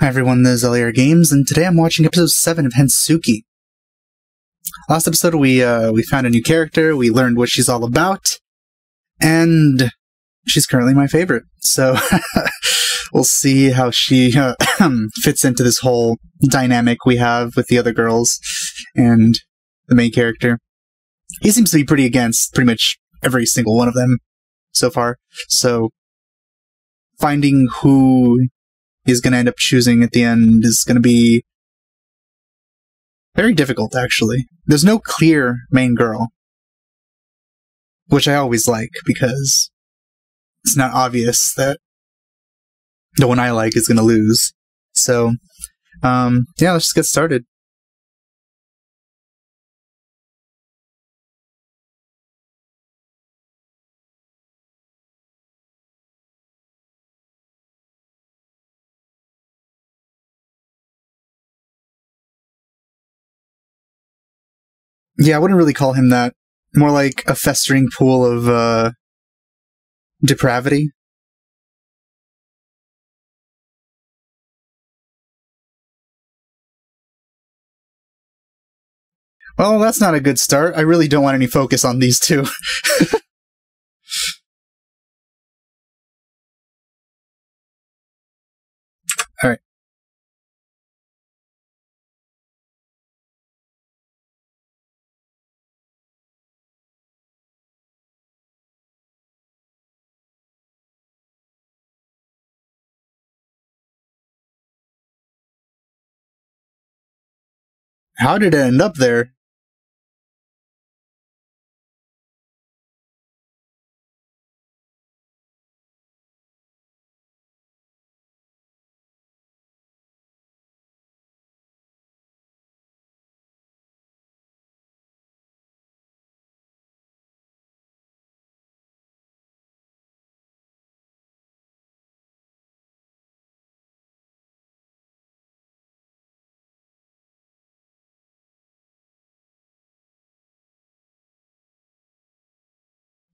Hi everyone, this is LAR Games, and today I'm watching episode 7 of Hensuki. Last episode we uh, we found a new character, we learned what she's all about, and she's currently my favorite. So we'll see how she uh, fits into this whole dynamic we have with the other girls and the main character. He seems to be pretty against pretty much every single one of them so far. So finding who he's going to end up choosing at the end is going to be very difficult, actually. There's no clear main girl, which I always like because it's not obvious that the one I like is going to lose. So, um, yeah, let's just get started. Yeah, I wouldn't really call him that. More like a festering pool of uh, depravity. Well, that's not a good start. I really don't want any focus on these two. All right. How did it end up there?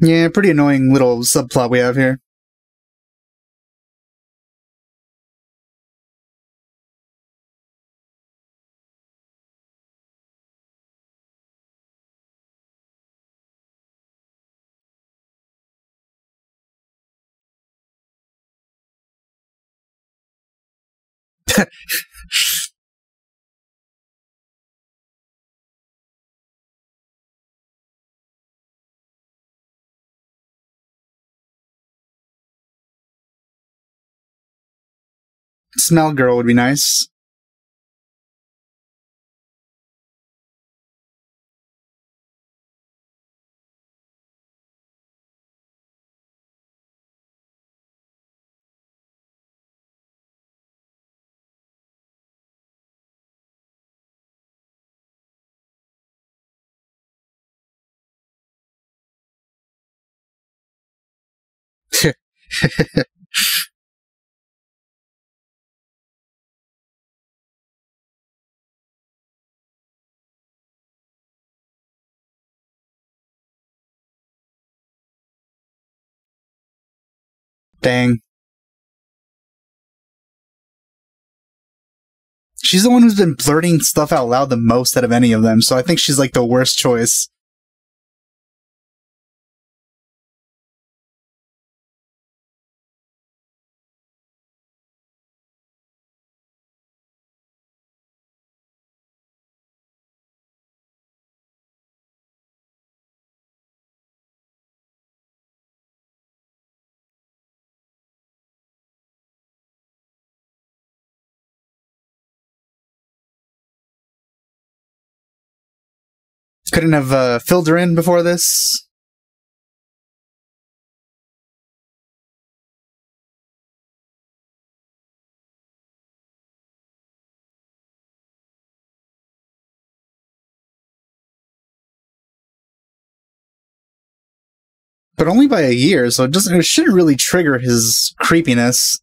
Yeah, pretty annoying little subplot we have here. Smell girl would be nice. Dang. She's the one who's been blurting stuff out loud the most out of any of them, so I think she's like the worst choice. Couldn't have uh, filled her in before this. But only by a year, so it doesn't it shouldn't really trigger his creepiness.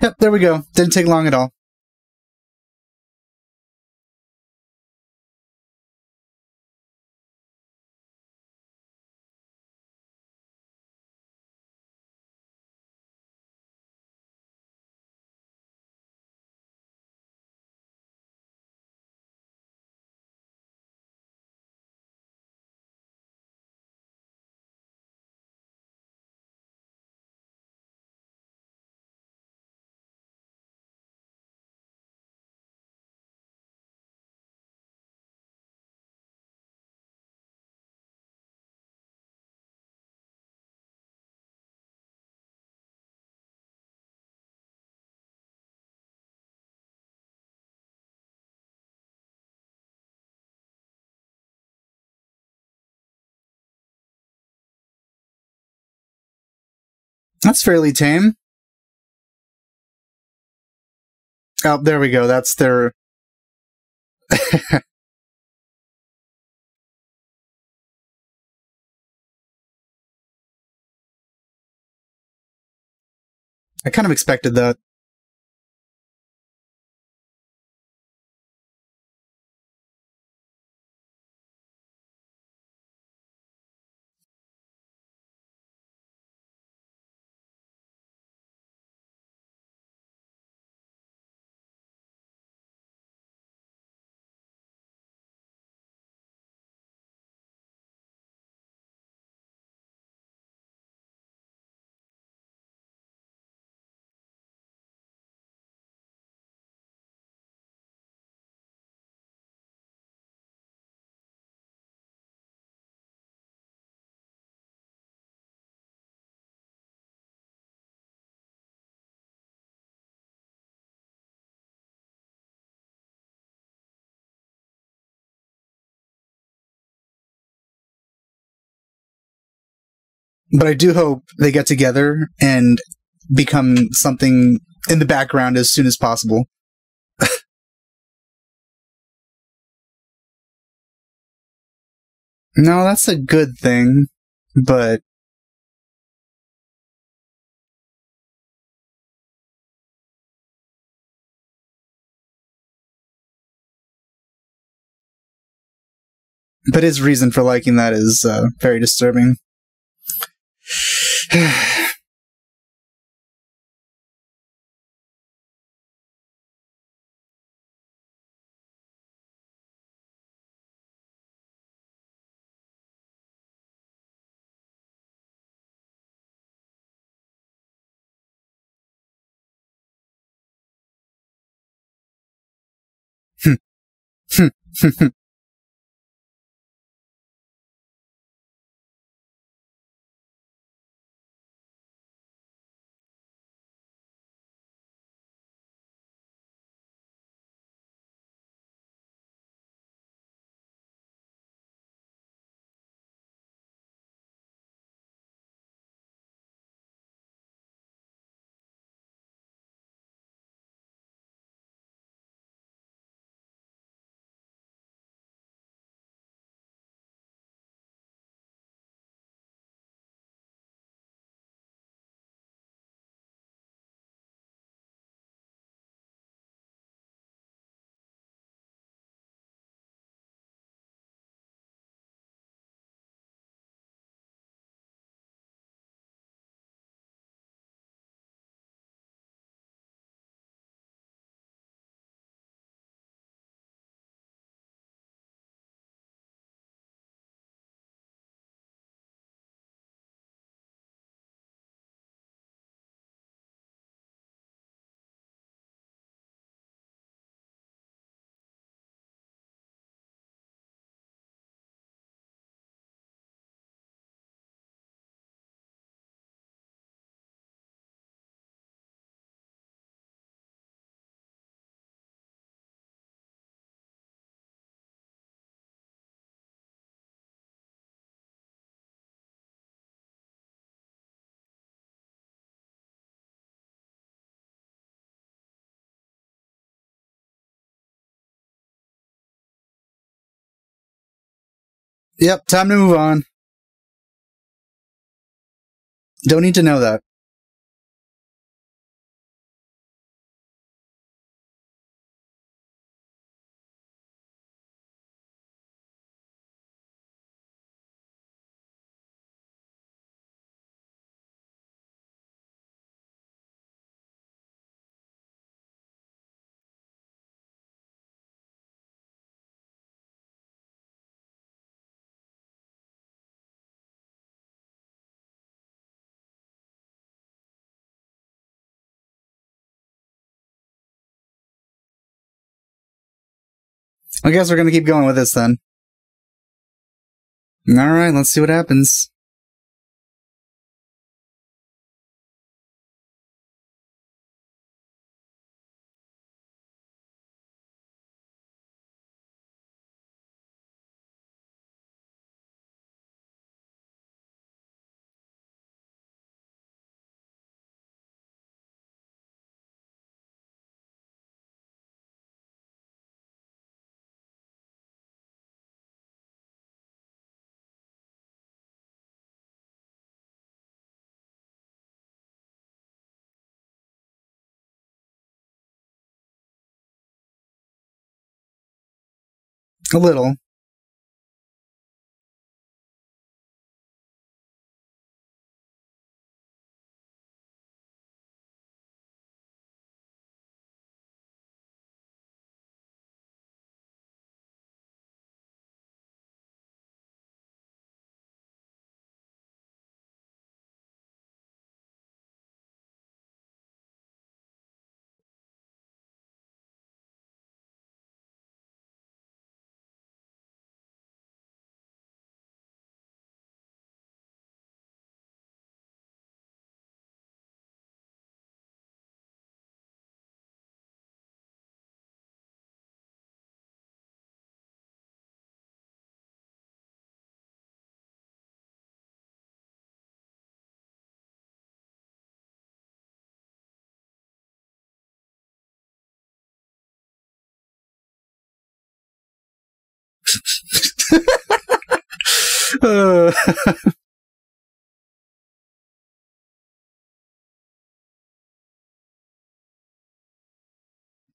Yep, there we go. Didn't take long at all. That's fairly tame. Oh, there we go. That's their. I kind of expected that. But I do hope they get together and become something in the background as soon as possible. no, that's a good thing, but but his reason for liking that is uh, very disturbing. ふん、ふん、ふん。Yep, time to move on. Don't need to know that. I guess we're gonna keep going with this then. Alright, let's see what happens. A little. Uh,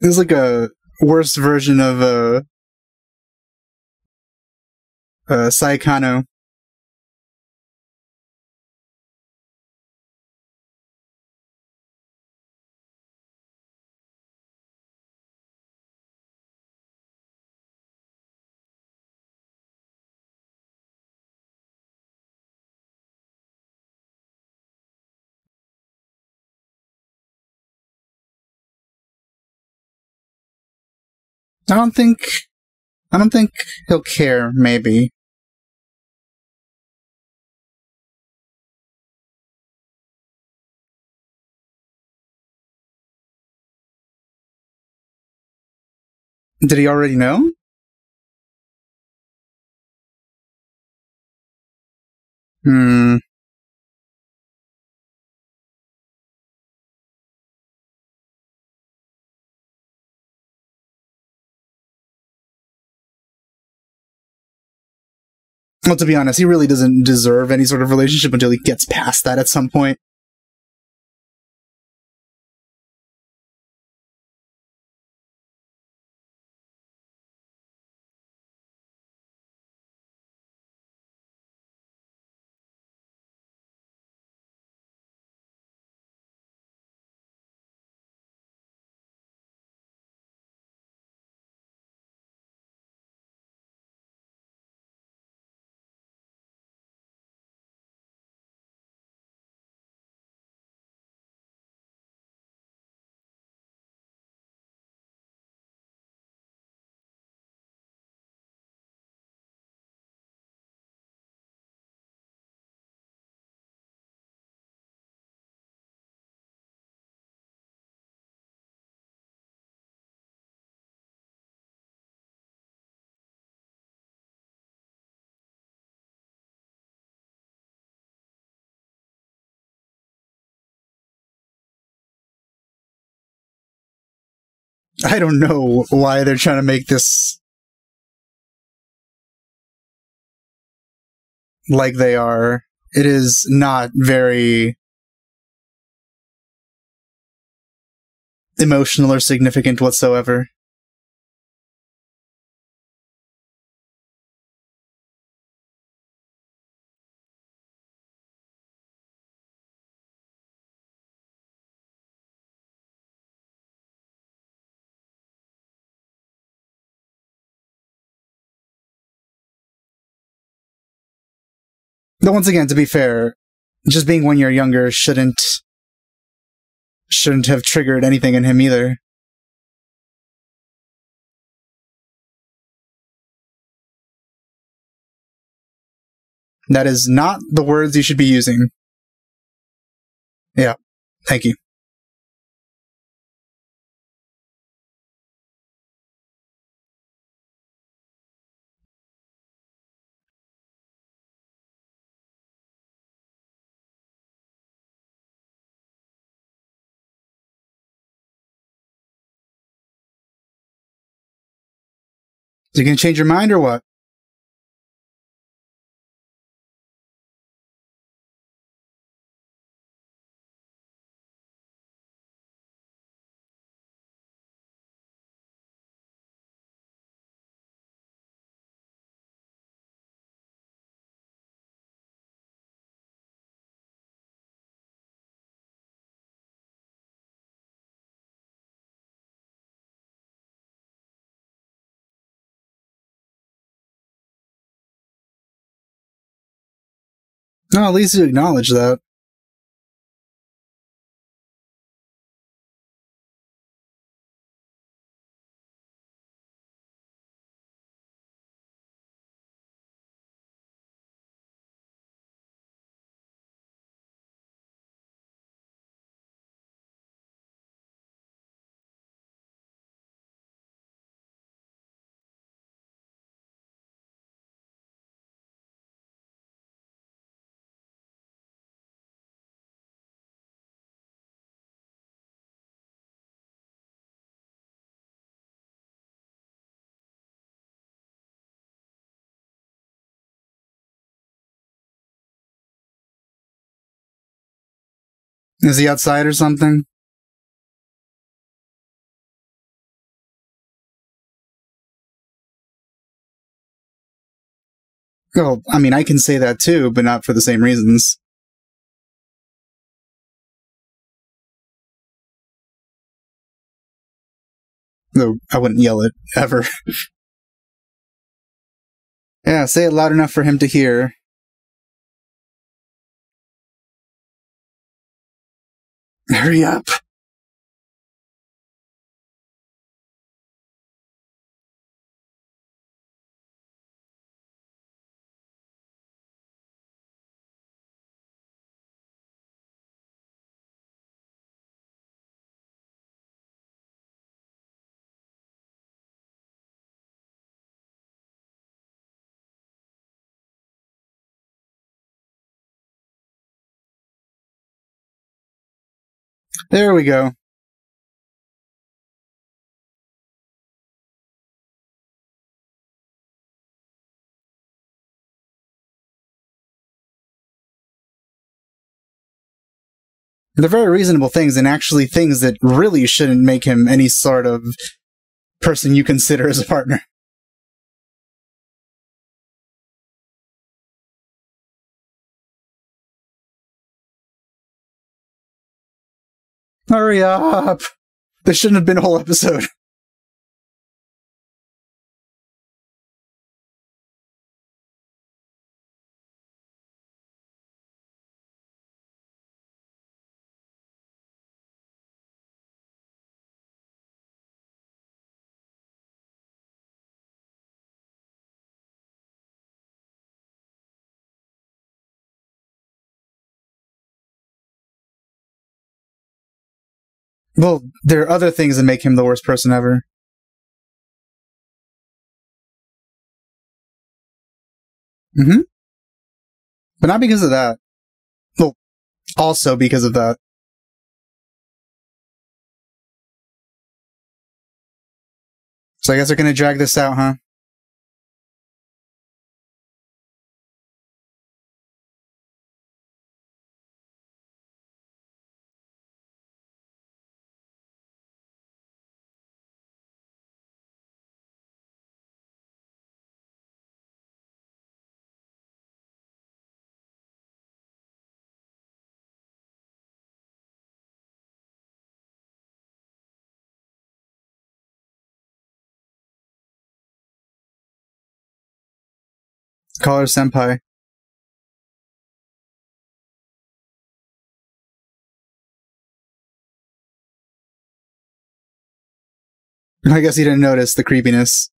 It's like a worse version of uh, uh, Saikano. I don't think. I don't think he'll care. Maybe. Did he already know? Hmm. Well, to be honest, he really doesn't deserve any sort of relationship until he gets past that at some point. I don't know why they're trying to make this like they are. It is not very emotional or significant whatsoever. So once again, to be fair, just being one year younger shouldn't shouldn't have triggered anything in him either. That is not the words you should be using. Yeah. Thank you. You gonna change your mind or what? No, at least you acknowledge that. Is he outside or something? Well, I mean, I can say that too, but not for the same reasons. No, I wouldn't yell it ever. yeah, say it loud enough for him to hear. Hurry up. There we go. They're very reasonable things and actually things that really shouldn't make him any sort of person you consider as a partner. Hurry up! This shouldn't have been a whole episode. Well, there are other things that make him the worst person ever. Mm-hmm. But not because of that. Well, also because of that. So I guess they're gonna drag this out, huh? Scholar-senpai I guess he didn't notice the creepiness.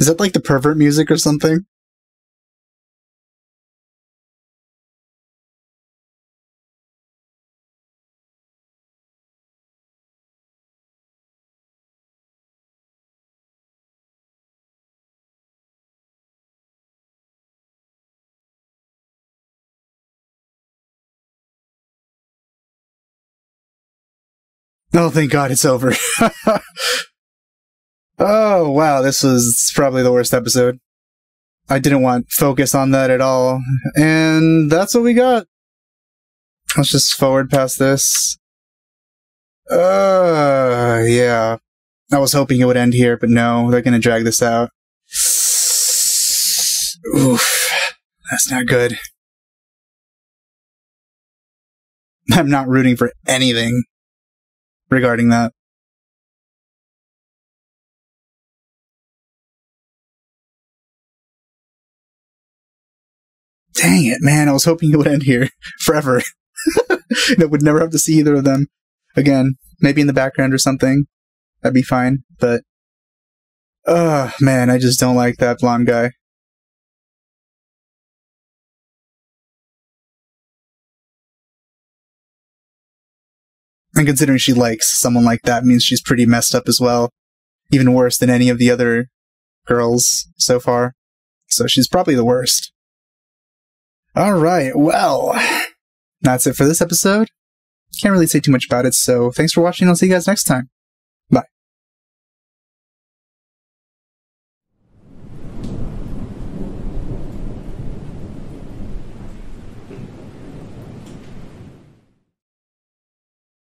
Is that like the pervert music or something? Oh, thank God it's over. oh, wow. This was probably the worst episode. I didn't want focus on that at all. And that's what we got. Let's just forward past this. Uh, yeah. I was hoping it would end here, but no, they're gonna drag this out. Oof. That's not good. I'm not rooting for anything regarding that. Dang it, man. I was hoping it would end here forever. I would never have to see either of them again. Maybe in the background or something. That'd be fine. But, oh, man, I just don't like that blonde guy. And considering she likes someone like that means she's pretty messed up as well. Even worse than any of the other girls so far. So she's probably the worst. Alright, well, that's it for this episode. Can't really say too much about it, so thanks for watching. I'll see you guys next time.